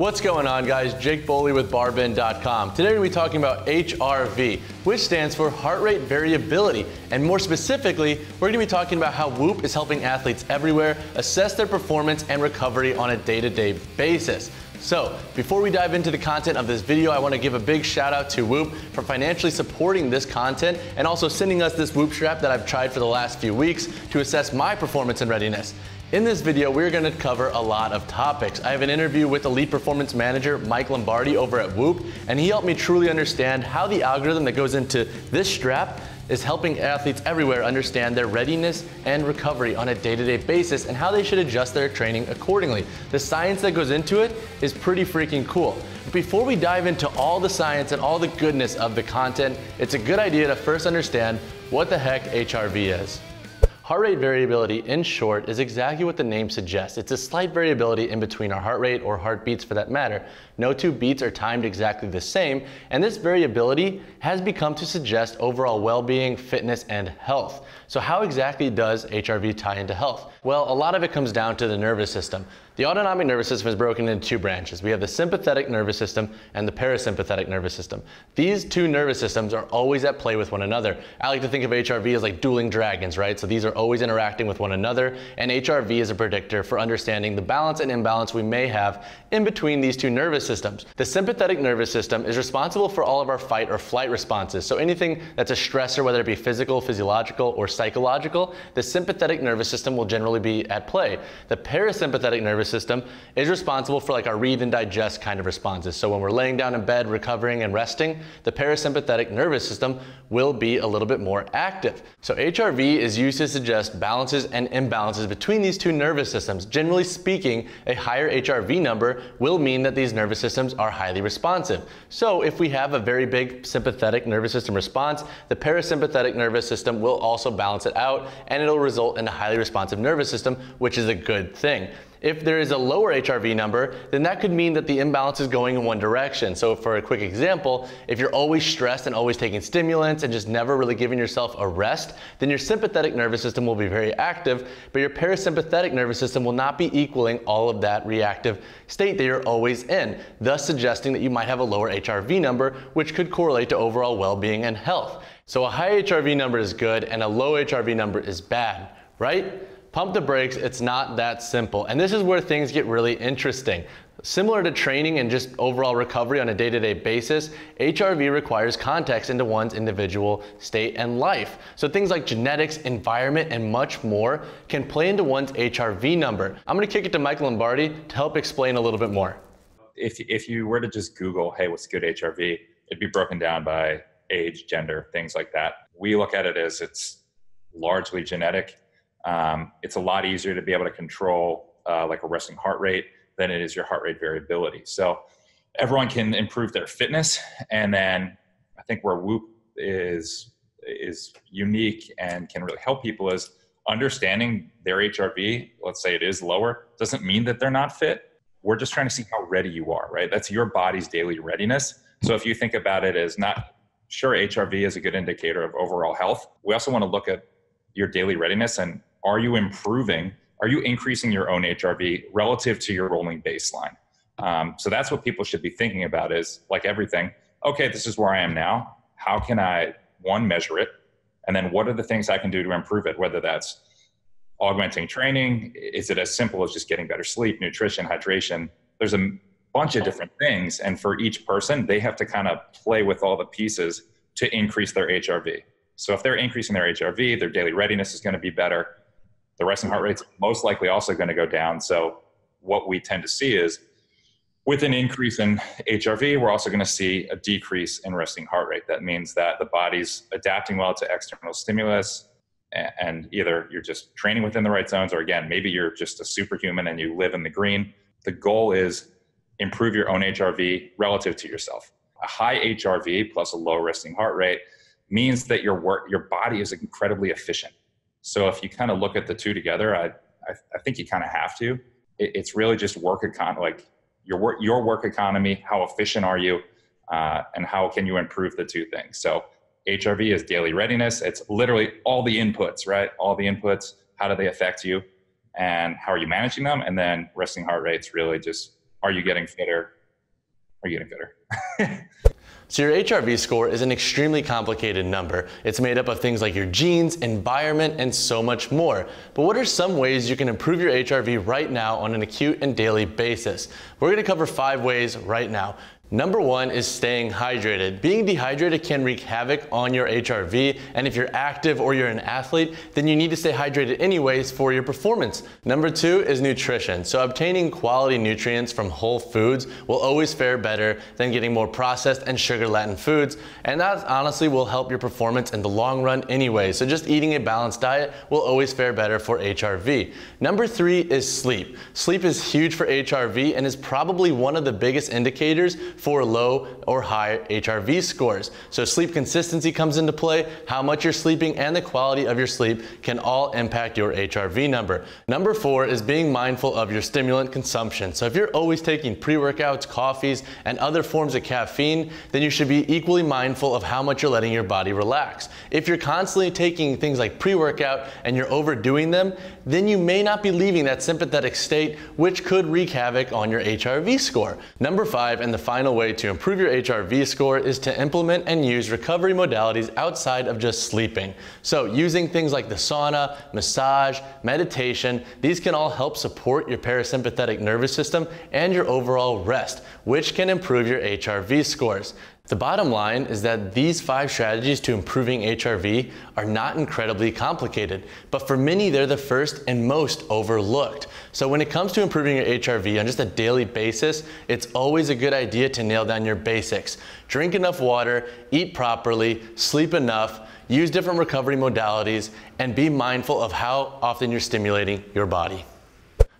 What's going on, guys? Jake Boly with Barbend.com. Today we're to be talking about HRV, which stands for heart rate variability. And more specifically, we're going to be talking about how Whoop is helping athletes everywhere assess their performance and recovery on a day to day basis. So, before we dive into the content of this video, I want to give a big shout out to Whoop for financially supporting this content and also sending us this Whoop strap that I've tried for the last few weeks to assess my performance and readiness. In this video, we're going to cover a lot of topics. I have an interview with Elite Performance Manager Mike Lombardi over at Whoop, and he helped me truly understand how the algorithm that goes into this strap is helping athletes everywhere understand their readiness and recovery on a day to day basis and how they should adjust their training accordingly. The science that goes into it is pretty freaking cool. But Before we dive into all the science and all the goodness of the content, it's a good idea to first understand what the heck HRV is. Heart rate variability, in short, is exactly what the name suggests. It's a slight variability in between our heart rate or heartbeats for that matter. No two beats are timed exactly the same, and this variability has become to suggest overall well-being, fitness, and health. So how exactly does HRV tie into health? Well, a lot of it comes down to the nervous system. The autonomic nervous system is broken into two branches. We have the sympathetic nervous system and the parasympathetic nervous system. These two nervous systems are always at play with one another. I like to think of HRV as like dueling dragons, right? So these are always interacting with one another, and HRV is a predictor for understanding the balance and imbalance we may have in between these two nervous systems. The sympathetic nervous system is responsible for all of our fight or flight responses. So anything that's a stressor, whether it be physical, physiological, or psychological, the sympathetic nervous system will generally be at play. The parasympathetic nervous system is responsible for like our rest and digest kind of responses. So when we're laying down in bed, recovering and resting, the parasympathetic nervous system will be a little bit more active. So HRV is used to suggest balances and imbalances between these two nervous systems. Generally speaking, a higher HRV number will mean that these nervous systems are highly responsive. So if we have a very big sympathetic nervous system response, the parasympathetic nervous system will also balance it out and it'll result in a highly responsive nervous system, which is a good thing. If there is a lower HRV number, then that could mean that the imbalance is going in one direction. So for a quick example, if you're always stressed and always taking stimulants and just never really giving yourself a rest, then your sympathetic nervous system will be very active, but your parasympathetic nervous system will not be equaling all of that reactive state that you're always in, thus suggesting that you might have a lower HRV number, which could correlate to overall well-being and health. So a high HRV number is good and a low HRV number is bad, right? Pump the brakes, it's not that simple. And this is where things get really interesting. Similar to training and just overall recovery on a day to day basis, HRV requires context into one's individual state and life. So things like genetics, environment, and much more can play into one's HRV number. I'm gonna kick it to Michael Lombardi to help explain a little bit more. If, if you were to just Google, hey, what's good HRV, it'd be broken down by age, gender, things like that. We look at it as it's largely genetic um, it's a lot easier to be able to control uh, like a resting heart rate than it is your heart rate variability. So everyone can improve their fitness, and then I think where Whoop is is unique and can really help people is understanding their HRV. Let's say it is lower, doesn't mean that they're not fit. We're just trying to see how ready you are, right? That's your body's daily readiness. So if you think about it as not sure HRV is a good indicator of overall health, we also want to look at your daily readiness and are you improving? Are you increasing your own HRV relative to your rolling baseline? Um, so that's what people should be thinking about is like everything, okay, this is where I am now. How can I, one, measure it? And then what are the things I can do to improve it? Whether that's augmenting training, is it as simple as just getting better sleep, nutrition, hydration? There's a bunch of different things. And for each person, they have to kind of play with all the pieces to increase their HRV. So if they're increasing their HRV, their daily readiness is going to be better the resting heart rate's most likely also going to go down. So what we tend to see is with an increase in HRV, we're also going to see a decrease in resting heart rate. That means that the body's adapting well to external stimulus, and either you're just training within the right zones, or again, maybe you're just a superhuman and you live in the green. The goal is improve your own HRV relative to yourself. A high HRV plus a low resting heart rate means that your work, your body is incredibly efficient. So if you kind of look at the two together, I, I, I think you kind of have to. It, it's really just work econ like your work your work economy. How efficient are you, uh, and how can you improve the two things? So HRV is daily readiness. It's literally all the inputs, right? All the inputs. How do they affect you, and how are you managing them? And then resting heart rate's really just are you getting fitter? Are you getting fitter? So your HRV score is an extremely complicated number. It's made up of things like your genes, environment, and so much more. But what are some ways you can improve your HRV right now on an acute and daily basis? We're gonna cover five ways right now. Number one is staying hydrated. Being dehydrated can wreak havoc on your HRV, and if you're active or you're an athlete, then you need to stay hydrated anyways for your performance. Number two is nutrition. So obtaining quality nutrients from whole foods will always fare better than getting more processed and sugar-laden foods, and that honestly will help your performance in the long run anyway. So just eating a balanced diet will always fare better for HRV. Number three is sleep. Sleep is huge for HRV and is probably one of the biggest indicators for low or high HRV scores. So sleep consistency comes into play, how much you're sleeping and the quality of your sleep can all impact your HRV number. Number four is being mindful of your stimulant consumption. So if you're always taking pre-workouts, coffees, and other forms of caffeine, then you should be equally mindful of how much you're letting your body relax. If you're constantly taking things like pre-workout and you're overdoing them, then you may not be leaving that sympathetic state, which could wreak havoc on your HRV score. Number five, and the final final way to improve your HRV score is to implement and use recovery modalities outside of just sleeping. So using things like the sauna, massage, meditation, these can all help support your parasympathetic nervous system and your overall rest, which can improve your HRV scores. The bottom line is that these five strategies to improving HRV are not incredibly complicated, but for many, they're the first and most overlooked. So when it comes to improving your HRV on just a daily basis, it's always a good idea to nail down your basics. Drink enough water, eat properly, sleep enough, use different recovery modalities, and be mindful of how often you're stimulating your body.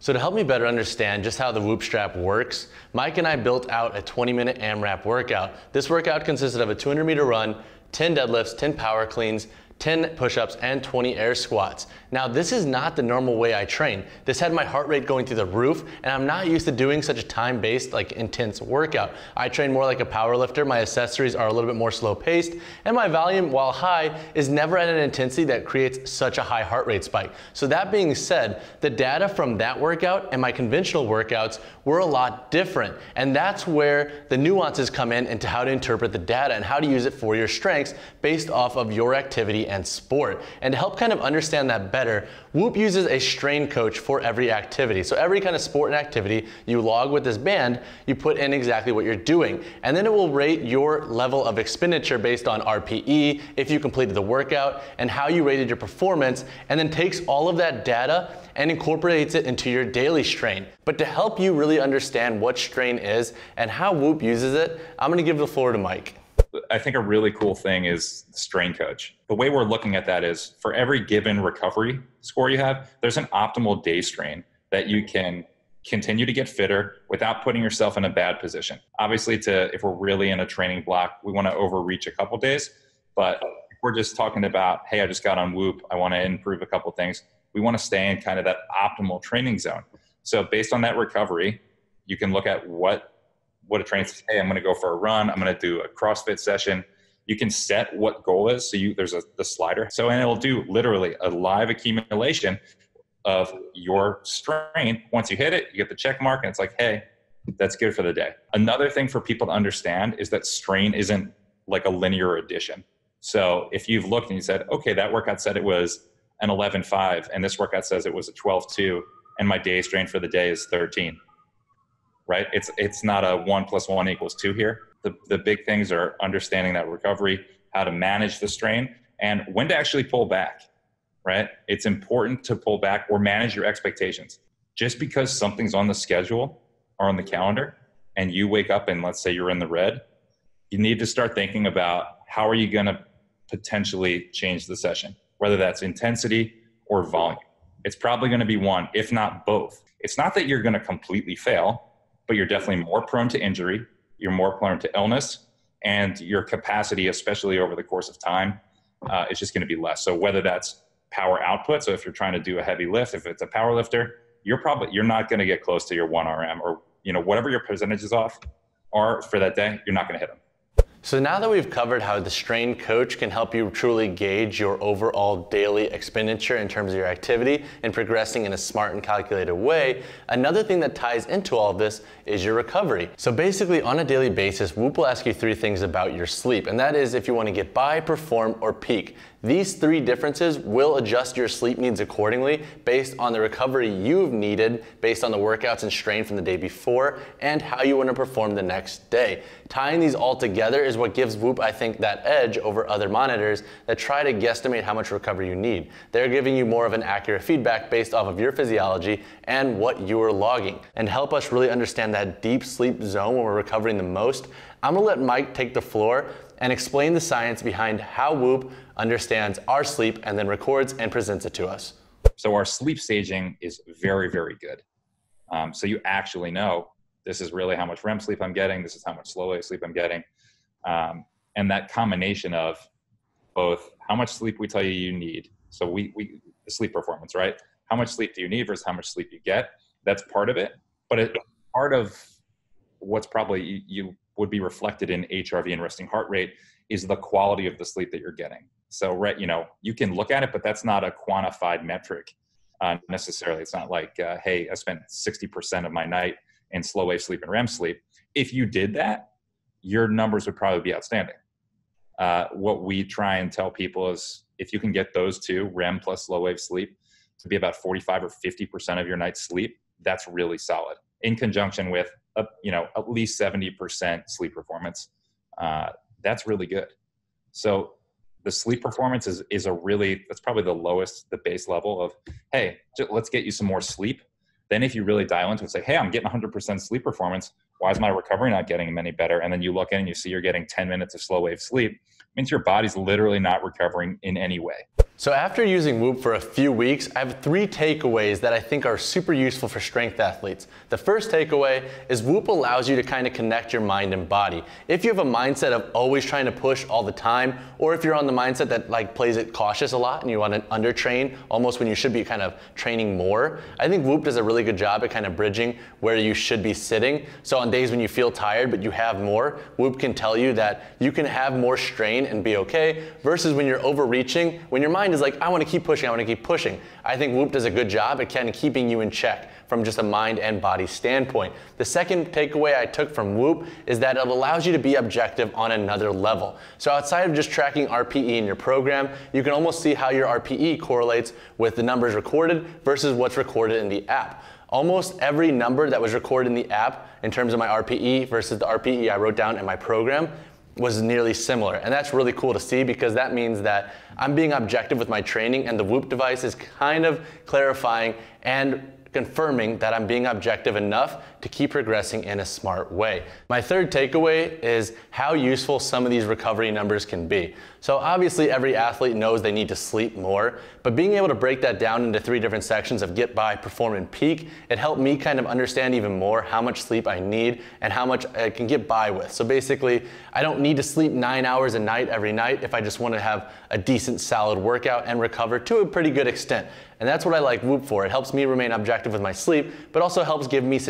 So to help me better understand just how the Whoop strap works, Mike and I built out a 20 minute AMRAP workout. This workout consisted of a 200 meter run, 10 deadlifts, 10 power cleans, 10 push-ups, and 20 air squats. Now, this is not the normal way I train. This had my heart rate going through the roof, and I'm not used to doing such a time-based, like intense workout. I train more like a power lifter. My accessories are a little bit more slow-paced, and my volume, while high, is never at an intensity that creates such a high heart rate spike. So that being said, the data from that workout and my conventional workouts were a lot different, and that's where the nuances come in into how to interpret the data and how to use it for your strengths based off of your activity and sport. And to help kind of understand that better, Whoop uses a strain coach for every activity. So every kind of sport and activity you log with this band, you put in exactly what you're doing. And then it will rate your level of expenditure based on RPE, if you completed the workout, and how you rated your performance, and then takes all of that data and incorporates it into your daily strain. But to help you really understand what strain is and how Whoop uses it, I'm gonna give the floor to Mike. I think a really cool thing is the strain coach. The way we're looking at that is for every given recovery score you have, there's an optimal day strain that you can continue to get fitter without putting yourself in a bad position. Obviously, to if we're really in a training block, we want to overreach a couple days, but we're just talking about, hey, I just got on Whoop, I want to improve a couple things. We want to stay in kind of that optimal training zone. So based on that recovery, you can look at what what a trainer says, hey, I'm going to go for a run. I'm going to do a CrossFit session. You can set what goal is. So you there's a the slider. So and it'll do literally a live accumulation of your strain. Once you hit it, you get the check mark, and it's like, hey, that's good for the day. Another thing for people to understand is that strain isn't like a linear addition. So if you've looked and you said, okay, that workout said it was an 11.5, and this workout says it was a 12.2, and my day strain for the day is 13 right? It's it's not a one plus one equals two here. The the big things are understanding that recovery, how to manage the strain, and when to actually pull back. Right? It's important to pull back or manage your expectations. Just because something's on the schedule or on the calendar, and you wake up and let's say you're in the red, you need to start thinking about how are you going to potentially change the session, whether that's intensity or volume. It's probably going to be one, if not both. It's not that you're going to completely fail but you're definitely more prone to injury, you're more prone to illness, and your capacity, especially over the course of time, uh, is just going to be less. So whether that's power output, so if you're trying to do a heavy lift, if it's a power lifter, you're probably you're not going to get close to your one RM or you know whatever your percentages off are for that day, you're not going to hit them. So now that we've covered how the Strain Coach can help you truly gauge your overall daily expenditure in terms of your activity and progressing in a smart and calculated way, another thing that ties into all this is your recovery. So basically on a daily basis, Whoop will ask you three things about your sleep, and that is if you want to get by, perform, or peak. These three differences will adjust your sleep needs accordingly based on the recovery you've needed, based on the workouts and strain from the day before, and how you want to perform the next day. Tying these all together is what gives Whoop, I think, that edge over other monitors that try to guesstimate how much recovery you need. They're giving you more of an accurate feedback based off of your physiology and what you are logging. And help us really understand that deep sleep zone when we're recovering the most, I'm gonna let Mike take the floor and explain the science behind how Whoop understands our sleep and then records and presents it to us. So our sleep staging is very, very good. Um, so you actually know this is really how much REM sleep I'm getting. This is how much slow wave sleep I'm getting. Um, and that combination of both how much sleep we tell you you need. So we, we sleep performance, right? How much sleep do you need versus how much sleep you get? That's part of it. But it, part of what's probably you, you would be reflected in HRV and resting heart rate is the quality of the sleep that you're getting. So, right, you know, you can look at it, but that's not a quantified metric uh, necessarily. It's not like, uh, hey, I spent 60% of my night in slow wave sleep and REM sleep. If you did that, your numbers would probably be outstanding. Uh, what we try and tell people is if you can get those two, REM plus slow wave sleep, to be about 45 or 50% of your night's sleep, that's really solid in conjunction with, a, you know, at least 70% sleep performance. Uh, that's really good. So the sleep performance is is a really that's probably the lowest the base level of hey let's get you some more sleep. Then if you really dial into it say hey i'm getting 100% sleep performance. Why is my recovery not getting any better? And then you look in and you see you're getting 10 minutes of slow wave sleep. It means your body's literally not recovering in any way so after using Whoop for a few weeks, I have three takeaways that I think are super useful for strength athletes. The first takeaway is Whoop allows you to kind of connect your mind and body. If you have a mindset of always trying to push all the time, or if you're on the mindset that like plays it cautious a lot and you want to undertrain almost when you should be kind of training more, I think Whoop does a really good job at kind of bridging where you should be sitting. So on days when you feel tired but you have more, Whoop can tell you that you can have more strain and be okay versus when you're overreaching, when your mind mind is like, I want to keep pushing, I want to keep pushing. I think Whoop does a good job at kind of keeping you in check from just a mind and body standpoint. The second takeaway I took from Whoop is that it allows you to be objective on another level. So outside of just tracking RPE in your program, you can almost see how your RPE correlates with the numbers recorded versus what's recorded in the app. Almost every number that was recorded in the app in terms of my RPE versus the RPE I wrote down in my program was nearly similar. And that's really cool to see because that means that I'm being objective with my training and the Whoop device is kind of clarifying and confirming that I'm being objective enough to keep progressing in a smart way. My third takeaway is how useful some of these recovery numbers can be. So obviously every athlete knows they need to sleep more, but being able to break that down into three different sections of get by, perform, and peak, it helped me kind of understand even more how much sleep I need and how much I can get by with. So basically, I don't need to sleep nine hours a night every night if I just want to have a decent solid workout and recover to a pretty good extent. And that's what I like Whoop for. It helps me remain objective with my sleep, but also helps give me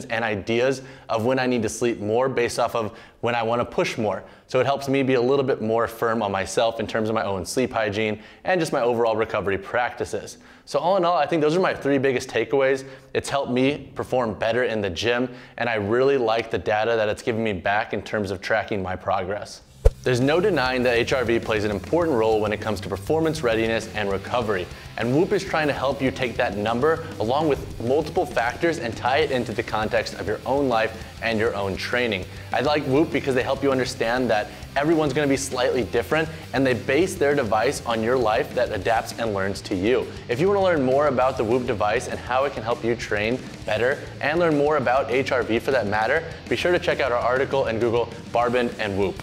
suggestions and ideas of when I need to sleep more based off of when I want to push more. So it helps me be a little bit more firm on myself in terms of my own sleep hygiene and just my overall recovery practices. So all in all, I think those are my three biggest takeaways. It's helped me perform better in the gym, and I really like the data that it's given me back in terms of tracking my progress. There's no denying that HRV plays an important role when it comes to performance readiness and recovery. And Whoop is trying to help you take that number along with multiple factors and tie it into the context of your own life and your own training. I like Whoop because they help you understand that everyone's gonna be slightly different and they base their device on your life that adapts and learns to you. If you wanna learn more about the Whoop device and how it can help you train better and learn more about HRV for that matter, be sure to check out our article and Google Barbend and Whoop.